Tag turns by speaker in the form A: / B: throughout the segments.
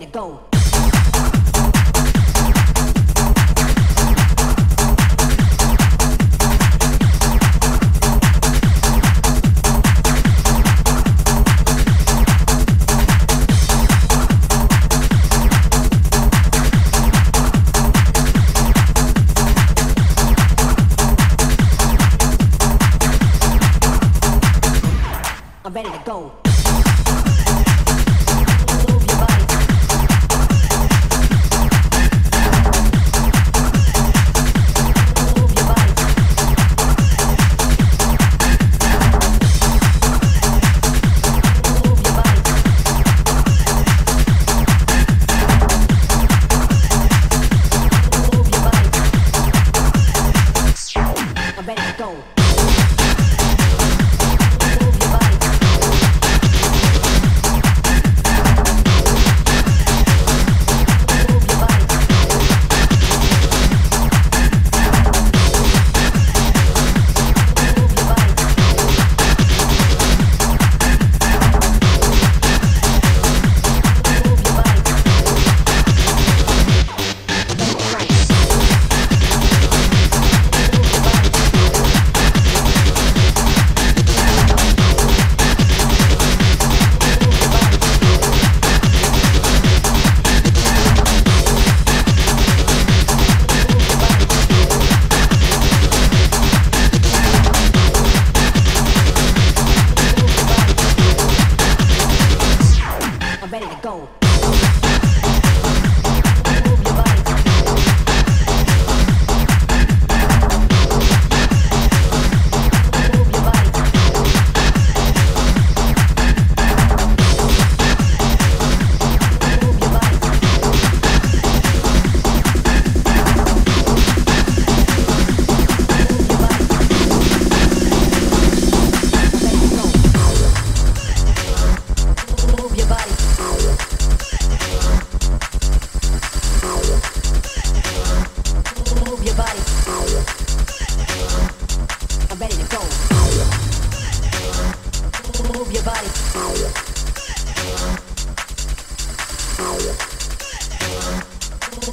A: to go.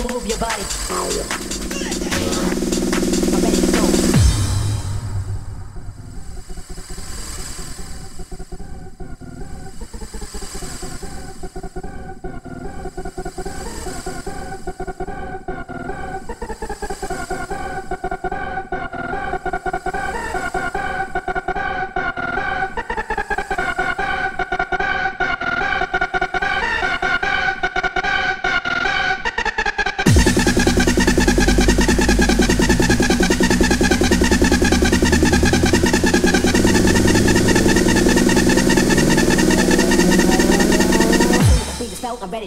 A: Move your body.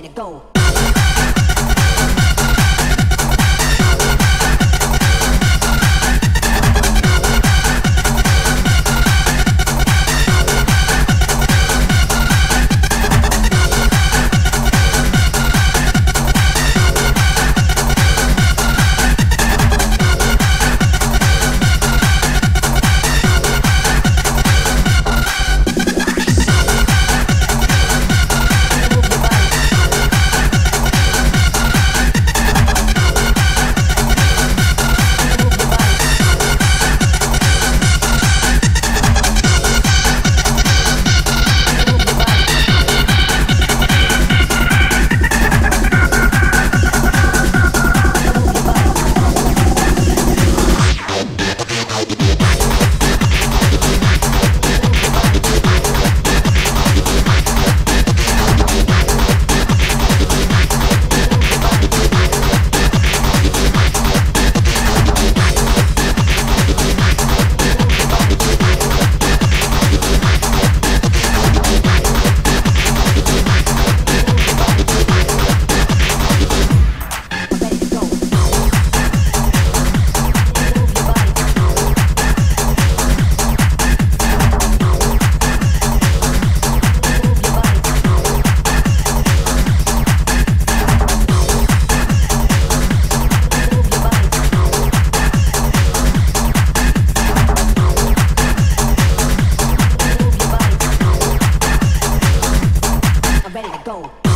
A: to go. I'm ready to go.